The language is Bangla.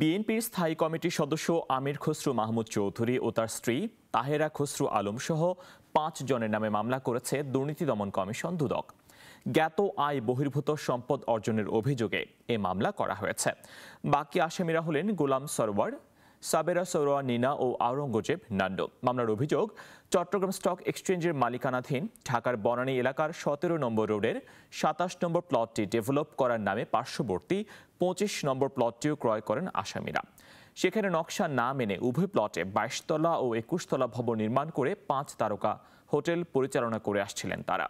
বিএনপির স্থায়ী কমিটির সদস্য আমির খসরু মাহমুদ চৌধুরী ও তার স্ত্রী তাহেরা খসরু আলম সহ পাঁচ জনের নামে মামলা করেছে দুর্নীতি দমন কমিশন দুদক। জ্ঞাত আয় বহির্ভূত সম্পদ অর্জনের অভিযোগে এ মামলা করা হয়েছে। বাকি আসামিরা হলেন গোলাম সরওয়ার সাবেরা সরোয়া নিনা ও আওরঙ্গজেব নান্ডো মামলার অভিযোগ, চট্টগ্রাম স্টক এক্সচেঞ্জের মালিকানাধীন ঢাকার বনানী এলাকার সতেরো নম্বর রোডের সাতাশ নম্বর প্লটটি ডেভেলপ করার নামে পার্শ্ববর্তী পঁচিশ নম্বর প্লটটিও ক্রয় করেন আসামিরা। সেখানে নকশা না মেনে উভয় প্লটে বাইশতলা ও একুশতলা ভবন নির্মাণ করে পাঁচ তারকা হোটেল পরিচালনা করে আসছিলেন তারা।